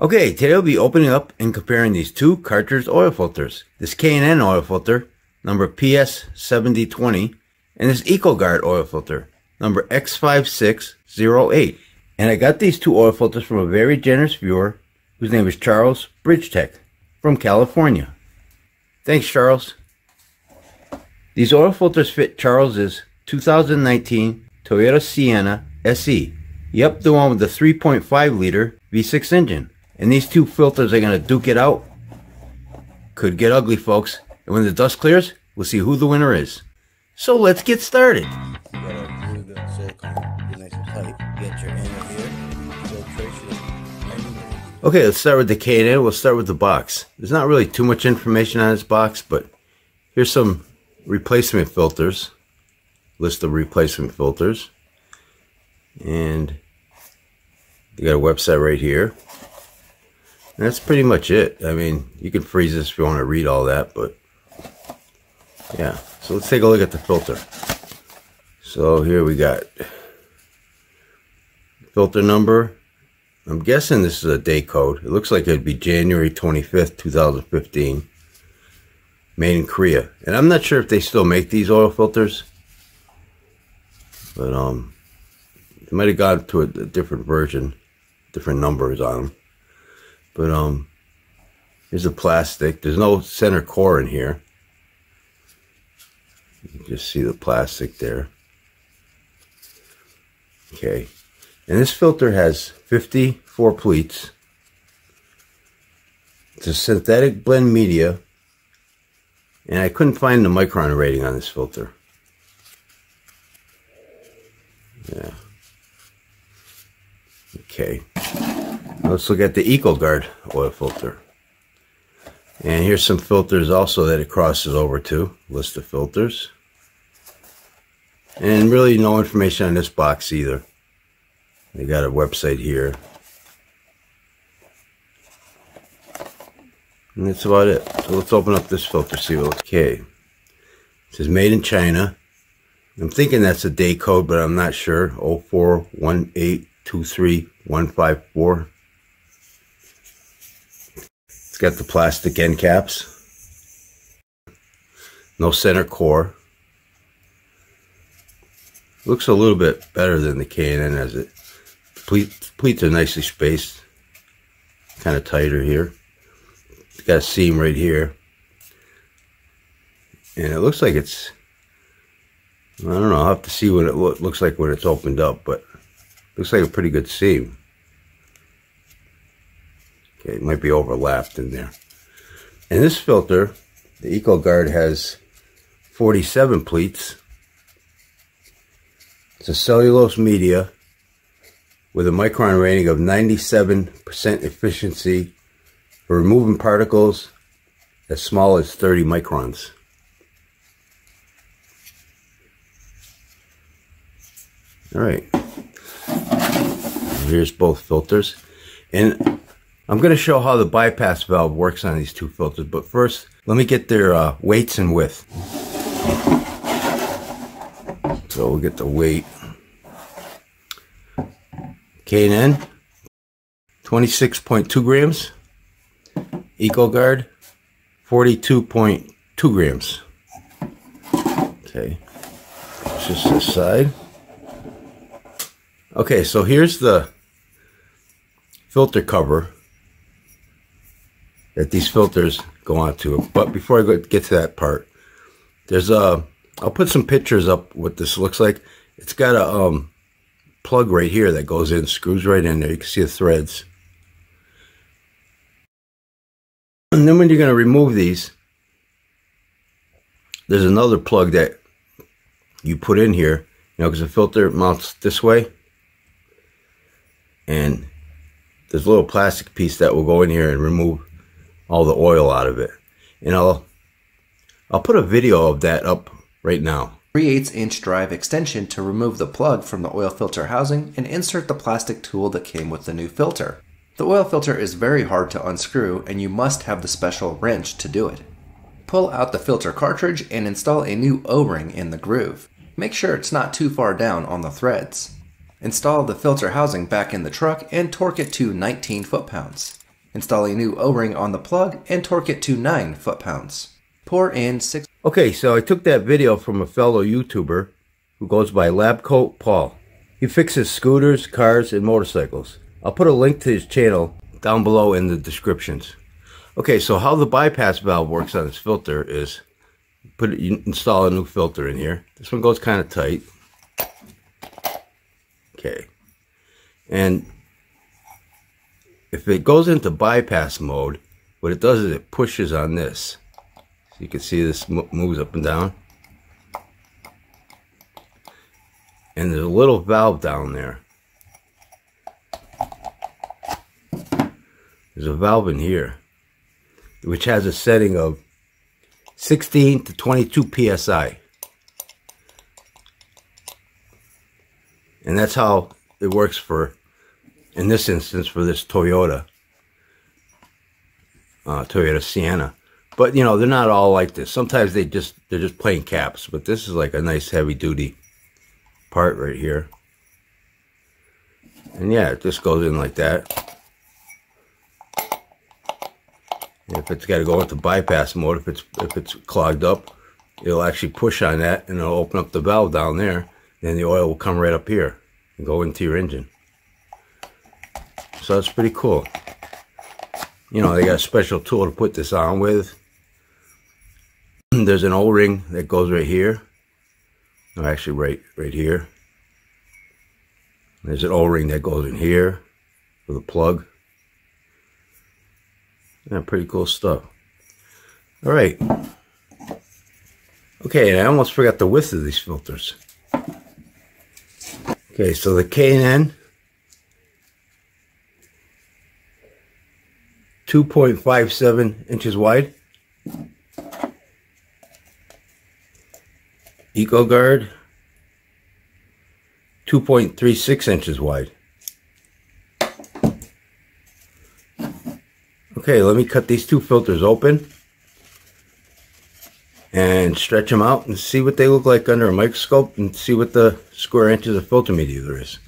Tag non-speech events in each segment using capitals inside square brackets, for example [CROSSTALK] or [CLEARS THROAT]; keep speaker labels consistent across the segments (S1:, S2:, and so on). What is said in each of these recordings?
S1: Okay, today I'll be opening up and comparing these two cartridge oil filters. This K&N oil filter, number PS7020, and this Ecogard oil filter, number X5608. And I got these two oil filters from a very generous viewer whose name is Charles BridgTec from California. Thanks, Charles. These oil filters fit Charles's 2019 Toyota Sienna SE. Yep, the one with the 3.5 liter V6 engine. And these two filters are going to duke it out. Could get ugly, folks. And when the dust clears, we'll see who the winner is. So let's get started. Okay, let's start with the K&N. We'll start with the box. There's not really too much information on this box, but here's some replacement filters. List of replacement filters. And you got a website right here that's pretty much it. I mean, you can freeze this if you want to read all that, but yeah. So let's take a look at the filter. So here we got filter number. I'm guessing this is a day code. It looks like it'd be January 25th, 2015. Made in Korea. And I'm not sure if they still make these oil filters. But um, they might have gone to a, a different version, different numbers on them. But um, here's the plastic. There's no center core in here. You just see the plastic there. Okay. And this filter has 54 pleats. It's a synthetic blend media. And I couldn't find the micron rating on this filter. Yeah. Okay. Let's look at the Ecogard oil filter. And here's some filters also that it crosses over to. List of filters. And really no information on this box either. They got a website here. And that's about it. So let's open up this filter, see what okay. It says made in China. I'm thinking that's a day code, but I'm not sure. 041823154. It's got the plastic end caps. No center core. Looks a little bit better than the K&N as it. Pleats, are nicely spaced. Kind of tighter here. It's got a seam right here. And it looks like it's, I don't know, I'll have to see what it lo looks like when it's opened up, but looks like a pretty good seam. Okay, it might be overlapped in there. And this filter, the Ecogard has 47 pleats. It's a cellulose media with a micron rating of 97% efficiency for removing particles as small as 30 microns. All right. Here's both filters. And I'm going to show how the bypass valve works on these two filters, but first, let me get their uh, weights and width. So we'll get the weight. K&N, 26.2 grams. Ecogard, 42.2 grams. Okay, just this side. Okay, so here's the filter cover that these filters go onto. But before I get to that part, there's a, I'll put some pictures up what this looks like. It's got a um, plug right here that goes in, screws right in there. You can see the threads. And then when you're going to remove these, there's another plug that you put in here, you know, because the filter mounts this way. And there's a little plastic piece that will go in here and remove all the oil out of it. And I'll, I'll put a video of that up right now.
S2: 3 8 inch drive extension to remove the plug from the oil filter housing and insert the plastic tool that came with the new filter. The oil filter is very hard to unscrew and you must have the special wrench to do it. Pull out the filter cartridge and install a new O-ring in the groove. Make sure it's not too far down on the threads. Install the filter housing back in the truck and torque it to 19 foot-pounds. Install a new O-ring on the plug and torque it to 9 foot-pounds. Pour in 6...
S1: Okay, so I took that video from a fellow YouTuber who goes by Lab Coat Paul. He fixes scooters, cars, and motorcycles. I'll put a link to his channel down below in the descriptions. Okay, so how the bypass valve works on this filter is put it, install a new filter in here. This one goes kind of tight. Okay. And if it goes into bypass mode, what it does is it pushes on this. So you can see this moves up and down. And there's a little valve down there. There's a valve in here which has a setting of 16 to 22 psi. And that's how it works for, in this instance, for this Toyota, uh, Toyota Sienna. But you know, they're not all like this. Sometimes they just they're just plain caps. But this is like a nice heavy duty part right here. And yeah, it just goes in like that. If it's got to go into bypass mode, if it's if it's clogged up, it'll actually push on that and it'll open up the valve down there. And the oil will come right up here and go into your engine. So that's pretty cool. You know, they got a special tool to put this on with. [CLEARS THROAT] There's an O-ring that goes right here. No, actually right right here. There's an O-ring that goes in here with a plug. Yeah, pretty cool stuff. All right. Okay, and I almost forgot the width of these filters. Okay, so the K&N 2.57 inches wide. Ecogard 2.36 inches wide. Okay, let me cut these two filters open and stretch them out and see what they look like under a microscope and see what the square inches of filter media there is.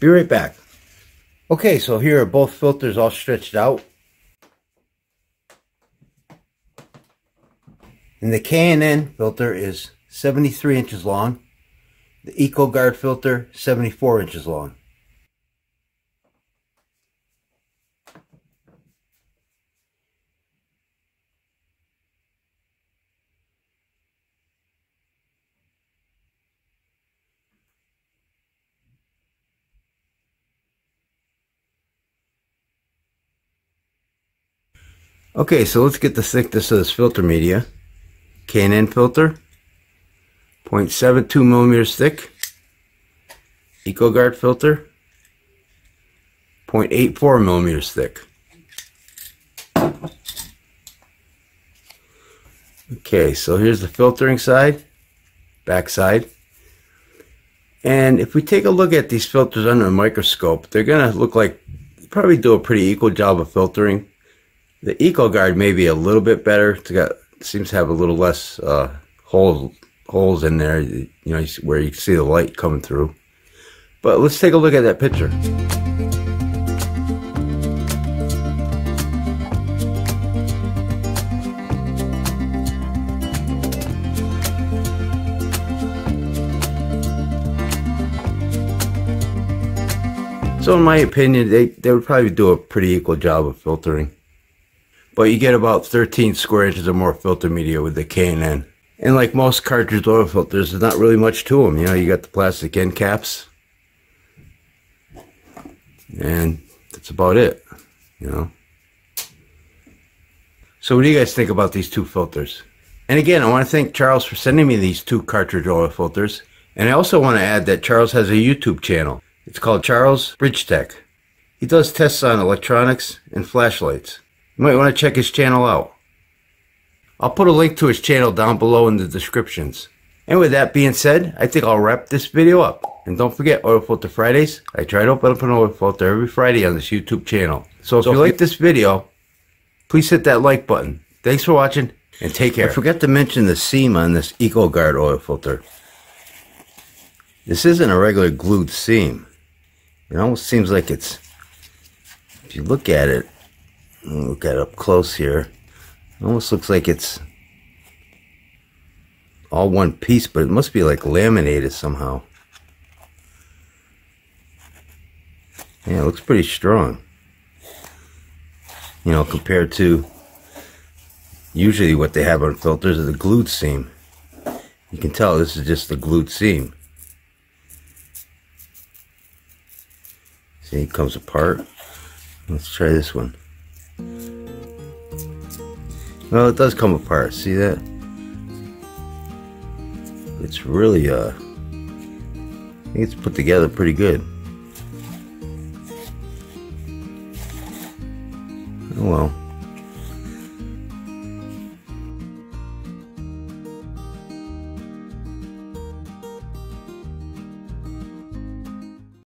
S1: Be right back. Okay, so here are both filters all stretched out. And the K&N filter is 73 inches long. The Ecogard filter, 74 inches long. Okay, so let's get the thickness of this filter media. K&N filter, 0.72 millimeters thick. Ecogard filter, 0.84 millimeters thick. Okay, so here's the filtering side, back side. And if we take a look at these filters under a microscope, they're going to look like, probably do a pretty equal job of filtering. The Ecogard may be a little bit better. It's got seems to have a little less uh, holes holes in there, you know, where you can see the light coming through. But let's take a look at that picture. So in my opinion, they, they would probably do a pretty equal job of filtering. But you get about 13 square inches or more filter media with the K&N. And like most cartridge oil filters, there's not really much to them. You know, you got the plastic end caps. And that's about it, you know. So what do you guys think about these two filters? And again, I want to thank Charles for sending me these two cartridge oil filters. And I also want to add that Charles has a YouTube channel. It's called Charles BridgTec. He does tests on electronics and flashlights. You might want to check his channel out. I'll put a link to his channel down below in the descriptions. And with that being said, I think I'll wrap this video up. And don't forget Oil Filter Fridays. I try to open up an oil filter every Friday on this YouTube channel. So if so you like this video, please hit that like button. Thanks for watching and take care. I forgot to mention the seam on this Ecogard oil filter. This isn't a regular glued seam. It almost seems like it's, if you look at it, At it up close here. Almost looks like it's all one piece, but it must be like laminated somehow. Yeah, it looks pretty strong. You know, compared to usually what they have on filters is a glued seam. You can tell this is just a glued seam. See, it comes apart. Let's try this one. Well, it does come apart. See that? It's really, uh, I think it's put together pretty good. Oh well.